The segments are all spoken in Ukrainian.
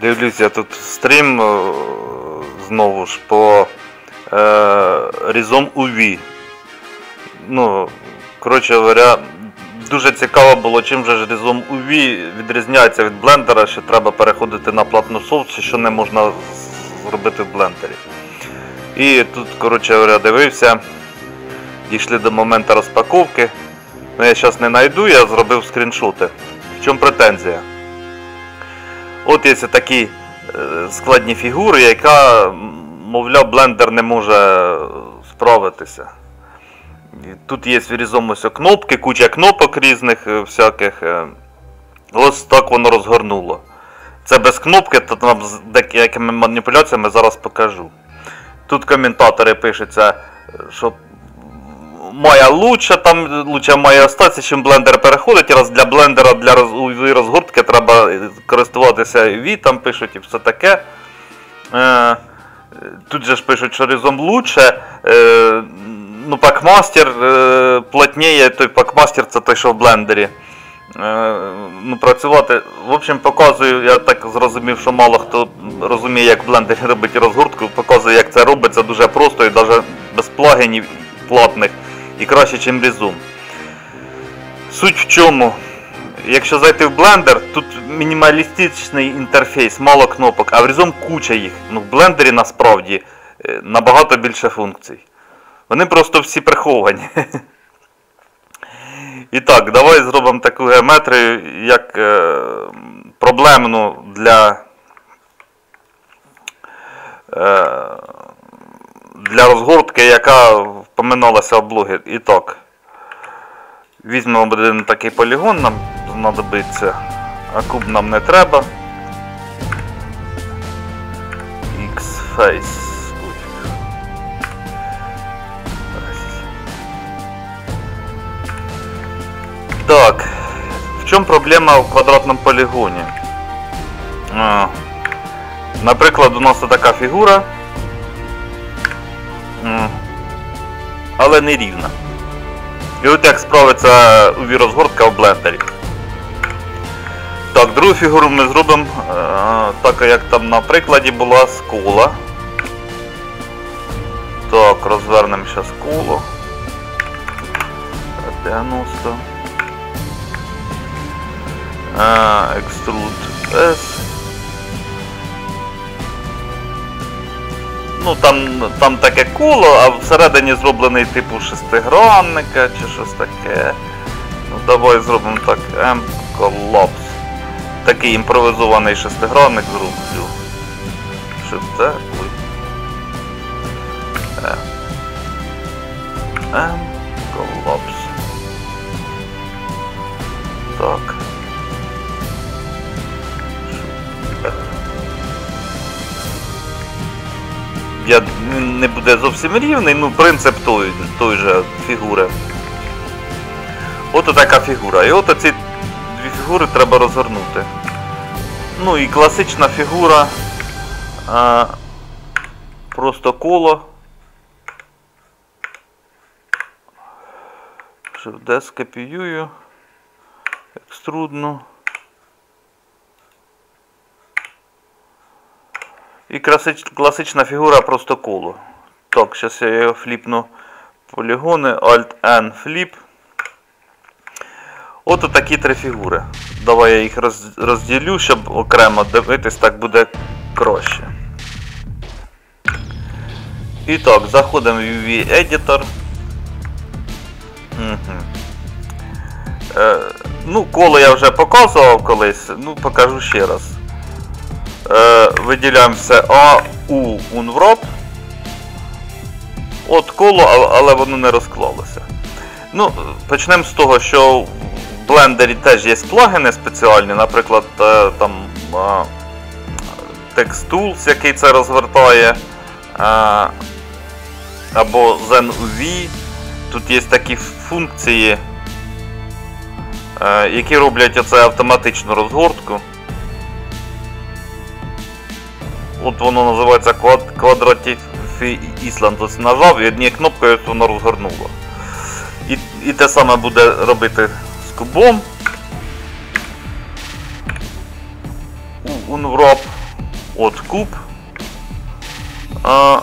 Дивлюся тут стрім знову ж по е, Rhizome UV. Ну, коротше говоря, дуже цікаво було, чим же Rhizome UV відрізняється від блендера, що треба переходити на платну софт, що не можна зробити в блендері. І тут, коротше говоря, дивився, дійшли до моменту розпаковки. Ну, я зараз не знайду, я зробив скріншоти. В чому претензія? От є такі е, складні фігури, яка, мовляв, блендер не може справитися. Тут є ось кнопки, куча кнопок різних е, всяких. е. Ось так воно розгорнуло. Це без кнопки, то там з деякими маніпуляціями зараз покажу. Тут коментатори пишуться, е, що моя лучше, там лучше має остатися, чим блендер переходить. Раз для блендера для роз, розгортки треба користуватися UV, там пишуть і все таке. Е, тут же ж пишуть, що Rhizome лучше. Е, ну, пакмастер е, плотніє, той пакмастер це той, що в блендері. Е, ну, працювати. В общем, показую, я так зрозумів, що мало хто розуміє, як в блендері робити розгортку. Показую, як це робиться дуже просто і навіть без плагінів платних і краще, ніж Rhizome. Суть в чому? Якщо зайти в блендер, тут мінімалістичний інтерфейс, мало кнопок, а в Rhizome куча їх. Ну, в блендері насправді е, набагато більше функцій. Вони просто всі приховані. І так, давай зробимо таку геометрію, як е, проблемну для, е, для розгортки, яка впоминалася в блогі. І так. Візьмемо один такий полігон, нам знадобиться, а куб нам не треба. X-Face. Так, в чому проблема в квадратному полігоні? Наприклад, у нас така фігура, але не рівна. І от як справиться UV розгортка в блендері. Так, другу фігуру ми зробимо е, так, як там на прикладі була скула. Так, розвернемо зараз коло. 90. Е, Extrude S. Ну там, там таке коло, а всередині зроблений типу шестигранника чи щось таке. Ну давай зробимо так. M Collapse. Такий імпровізований шестигранник зроблю. Shift C. Ой. Е. M Collapse. Так. Я не буде зовсім рівний, ну принцип той, той же фігури. От така фігура. І от ці дві фігури треба розгорнути. Ну і класична фігура. А, просто коло. Shift-D скопіюю. Екструдну. І класич, класична фігура просто коло. Так, зараз я його фліпну полігони, Alt-N фліп. От такі три фігури. Давай я їх роз, розділю, щоб окремо дивитись, так буде краще. І так, заходимо в UV Editor. Угу. Е, ну, коло я вже показував колись, ну покажу ще раз. Е, виділяємо все А, У, Унврот. От коло, але воно не розклалося. Ну, почнемо з того, що в блендері теж є плагіни спеціальні, наприклад, е, там е, TextTools, який це розвертає, е, або ZenUV. Тут є такі функції, які роблять оце автоматичну розгортку. От воно називається квад, Quadratic Island. Ось нажав і однією кнопкою воно розгорнуло. І, і те саме буде робити з кубом. Unwrap от куб. А,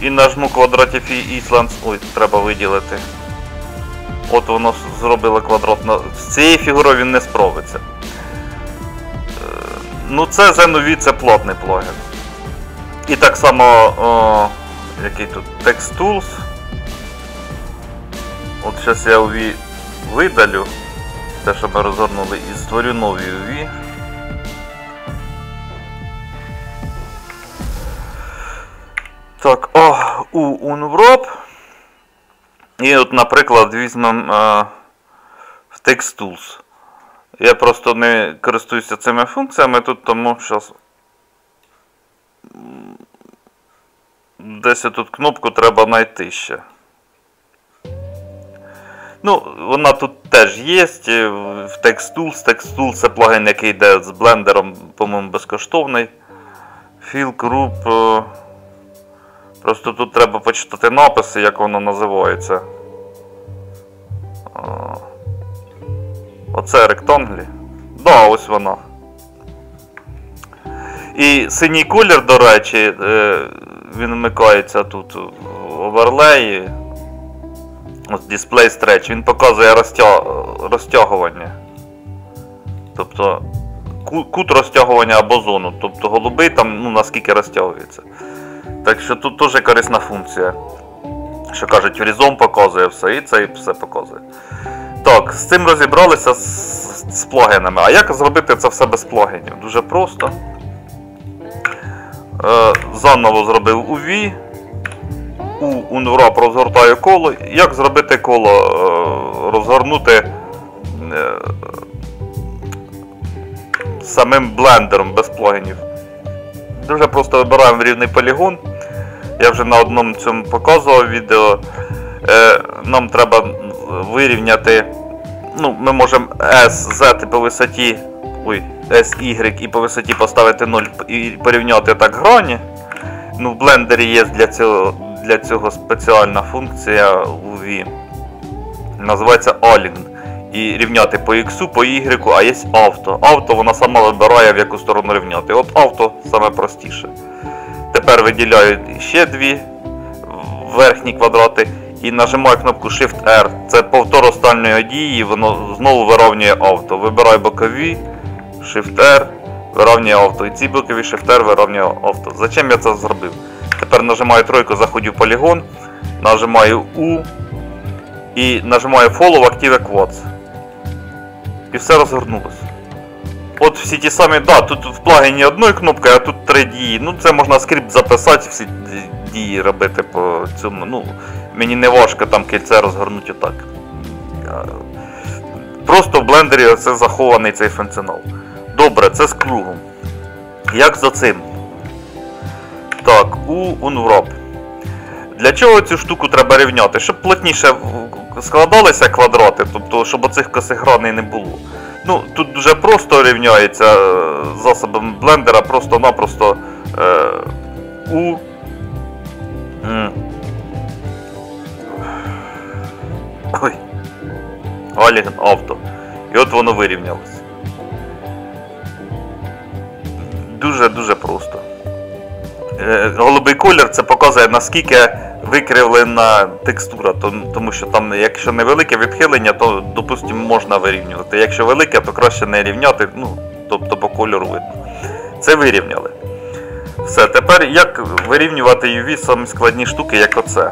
і нажму квадратів і Ой, треба виділити. От воно зробило квадратно. З цією фігурою він не справиться. Е, Ну, це ZenUV, це платний плагін. І так само, о, який тут Text Tools. От зараз я UV видалю. Те, що ми розгорнули, і створю нові UV. Так, о, у Unwrap. І от, наприклад, візьмемо е, в Text Tools. Я просто не користуюся цими функціями тут, тому зараз десь тут кнопку треба знайти ще. Ну, вона тут теж є е, в TextTools. TextTools це плагін, який йде з блендером, по-моєму, безкоштовний. Fill Group. е, Просто тут треба почитати написи, як воно називається. Оце ректанглі. Да, ось вона. І синій колір, до речі, е, він вмикається тут в оверлеї. Ось Display Stretch, він показує розтя... розтягування. Тобто кут розтягування або зону. Тобто голубий там ну, наскільки розтягується. Так що тут теж корисна функція. Що кажуть, різом показує все і це і все показує. Так, з цим розібралися з, з плагінами. А як зробити це все без плагінів? Дуже просто. Е, заново зробив UV. У Unwrap розгортаю коло. Як зробити коло? Е, розгорнути е, самим блендером без плагінів. Дуже просто вибираємо рівний полігон. Я вже на одному цьому показував відео. Нам треба вирівняти. Ну, ми можемо S, Z по висоті. Ой, S, Y і по висоті поставити 0 і порівняти так грані. Ну, в блендері є для цього, для цього спеціальна функція UV. Називається Align. І рівняти по X, по Y, а є авто. Авто вона сама вибирає, в яку сторону рівняти. От авто саме простіше. Тепер виділяю ще дві верхні квадрати і нажимаю кнопку Shift-R. Це повтор останньої дії, воно знову вирівнює авто. Вибираю бокові, Shift-R, вирівнює авто. І ці бокові Shift-R вирівнює авто. Зачем я це зробив? Тепер нажимаю тройку, заходжу в полігон, нажимаю U і нажимаю Follow Active Quads. І все розгорнулося. От всі ті самі, да, тут в плагіні одною кнопкою, а тут три дії. Ну це можна скрипт записати, всі дії робити по цьому. Ну, мені не важко там кільце розгорнути отак. Просто в блендері це захований цей функціонал. Добре, це з кругом. Як за цим? Так, у Unwrap. Для чого цю штуку треба рівняти? Щоб плотніше складалися квадрати, тобто, щоб оцих косих граней не було. Ну, тут дуже просто рівняється е, засобом блендера, просто-напросто е, у. Ой. Alien Auto. І от воно вирівнялося. Дуже-дуже просто. Е, Голубий колір це показує наскільки викривлена текстура, тому що там, якщо невелике відхилення, то допустимо можна вирівнювати. Якщо велике, то краще не рівняти, ну, тобто по кольору видно. Це вирівняли. Все, тепер як вирівнювати UV самі складні штуки, як оце.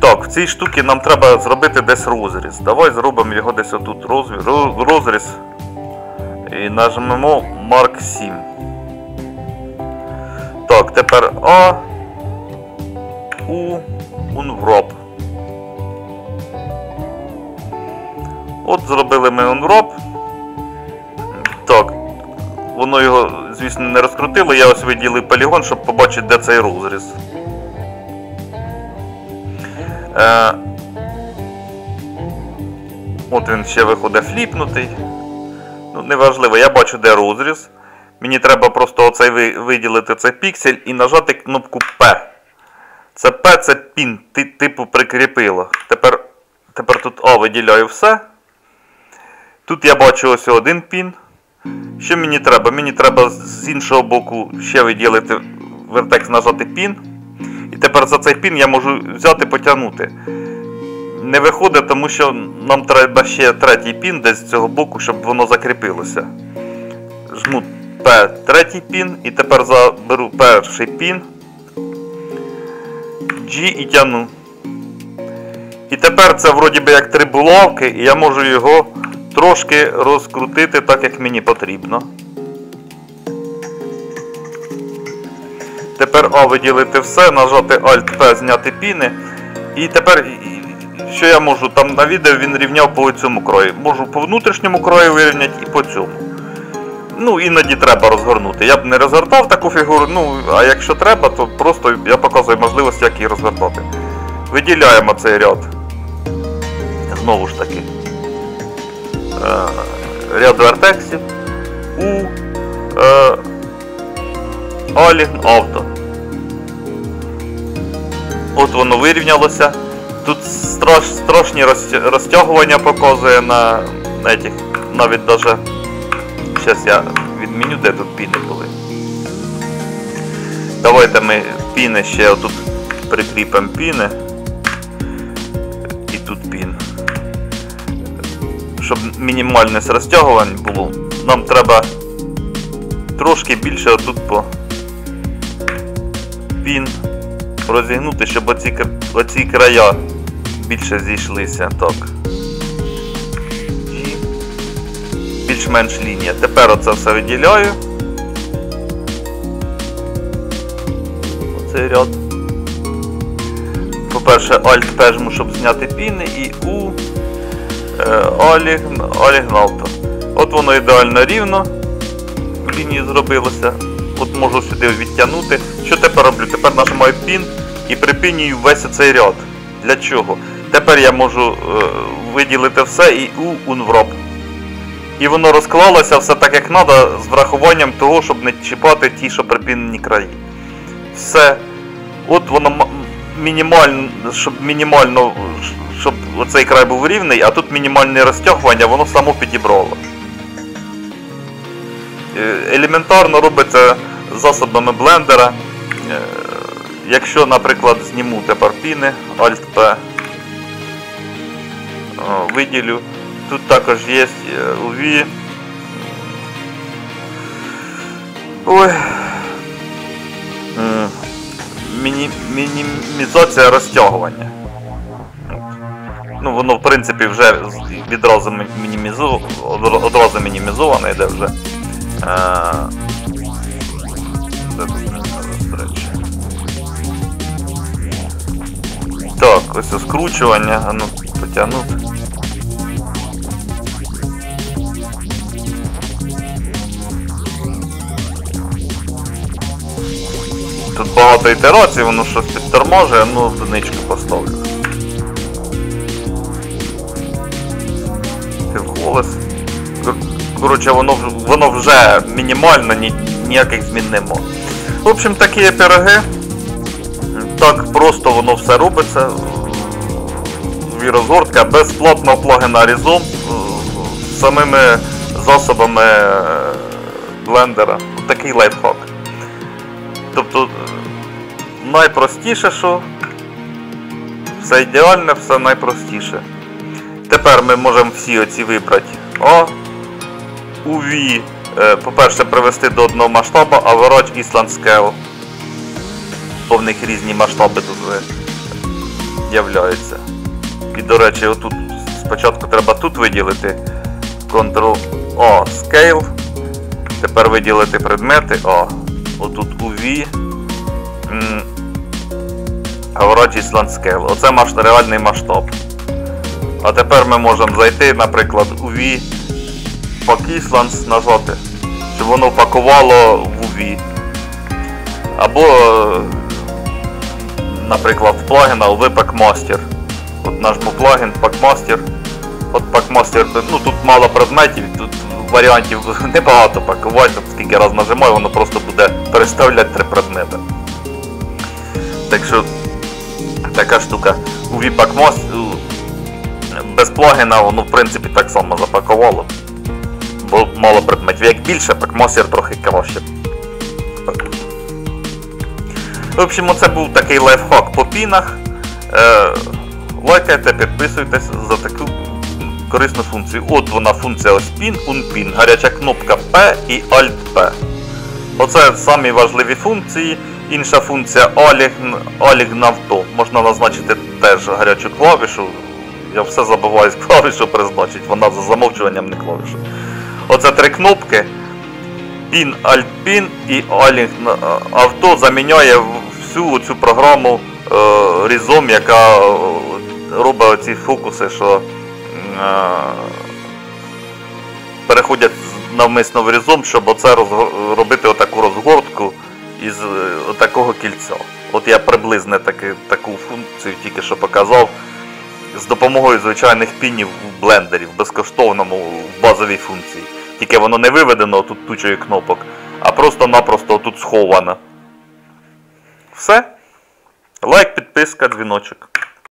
Так, в цій штуці нам треба зробити десь розріз. Давай зробимо його десь отут розріз. І нажмемо Mark 7. Так, тепер А. У. Unwrap. От зробили ми Unwrap. Так. Воно його, звісно, не розкрутило. Я ось виділив полігон, щоб побачити, де цей розріз. Е, От він ще виходить фліпнутий. Ну, неважливо, я бачу, де розріз. Мені треба просто оцей ви- виділити цей піксель і нажати кнопку P. Це P це пін, ти, типу прикріпило. Тепер, тепер тут А виділяю все. Тут я бачу ось один пін. Що мені треба? Мені треба з іншого боку ще виділити вертекс нажати пін. І тепер за цей пін я можу взяти потягнути. Не виходить, тому що нам треба ще третій пін десь з цього боку, щоб воно закріпилося. Жму П третій пін і тепер заберу перший пін. G і тягну. І тепер це вроді би як три булавки, і я можу його трошки розкрутити так, як мені потрібно. Тепер А виділити все, нажати Alt-P, зняти піни. І тепер, що я можу? Там на відео він рівняв по цьому крою. Можу по внутрішньому крою вирівняти і по цьому. Ну, іноді треба розгорнути. Я б не розгортав таку фігуру, ну, а якщо треба, то просто я показую можливість, як її розгортати. Виділяємо цей ряд. Знову ж таки. Е, ряд вертексів у е, авто. От воно вирівнялося. Тут страш, страшні розтягування показує на, на этих, навіть даже. Зараз я відміню, де тут піни були. Давайте ми піни ще отут прикріпимо піни. І тут пін. Щоб мінімальне розтягувань було, нам треба трошки більше отут по пін розігнути, щоб оці, оці края більше зійшлися. Так. І більш-менш лінія. Тепер оце все виділяю. Оцей ряд. По-перше, Alt-P жму, щоб зняти піни, і U е, Олігналто. От воно ідеально рівно лінії зробилося. От можу сюди відтягнути. Що тепер роблю? Тепер нажимаю пін і припинюю весь цей ряд. Для чого? Тепер я можу е, виділити все і у унвроб. І воно розклалося все так, як треба, з врахуванням того, щоб не чіпати ті, що припинені краї. Все. От воно мінімально, щоб мінімально, щоб оцей край був рівний, а тут мінімальне розтягування, воно само підібрало. Е, Елементарно робиться засобами блендера. Е, Якщо, наприклад, зніму тепер піни, Alt-P, виділю. Тут також є е, UV. Ой. Міні, мінімізація розтягування. Ну, воно, в принципі, вже відразу мінімізу, одразу мінімізоване йде вже. Так, ось скручування, а ну потягнути. Тут багато ітерацій, воно щось підторможує, ну одиничку поставлю. Півголос. Кор- Коротше, воно, воно вже мінімально, ні, ніяких змін нема. В общем, такі пироги. Так просто воно все робиться. Вірозгортка без платного плагіна Rhizome, з самими засобами е, блендера. Такий лайфхак. Тобто е, найпростіше, що все ідеальне, все найпростіше. Тепер ми можемо всі оці вибрати. UV, е, по-перше, привести до одного масштабу, Average Island Scale. Бо в них різні масштаби тут ви- являються. І, до речі, отут спочатку треба тут виділити Ctrl O Scale. Тепер виділити предмети. О, отут UV. Average Island Scale. Оце реальний масштаб. А тепер ми можемо зайти, наприклад, у V Pack Islands нажати, щоб воно пакувало в UV. Або, е, наприклад, в плагіна у Packmaster. От наш був плагін Packmaster. От Packmaster, ну тут мало предметів, тут варіантів небагато пакувати, скільки раз нажимаю, воно просто буде переставляти три предмети. Так що така штука. У VPackMaster без плагіна воно в принципі так само запакувало. бо мало предметів. Як більше, так мастер трохи краще. В общем, оце був такий лайфхак по пінах. Е, лайкайте, підписуйтесь за таку корисну функцію. От вона функція ось пін, унпін, гаряча кнопка P і Alt P. Оце самі важливі функції. Інша функція Allig, Allig на авто. Можна назначити теж гарячу клавішу. Я все забуваю з клавішу призначити, вона за замовчуванням не клавіша. Оце три кнопки. Pin, Alt Pin і Allig авто заміняє всю цю програму е, Rhizome, яка е, робить ці фокуси, що е, переходять навмисно в Rhizome, щоб оце робити отаку розгортку із такого кільця. От я приблизно таки, таку функцію тільки що показав з допомогою звичайних пінів в блендері, в безкоштовному в базовій функції. Тільки воно не виведено тут тучою кнопок, а просто-напросто тут сховано. Все. Лайк, підписка, дзвіночок.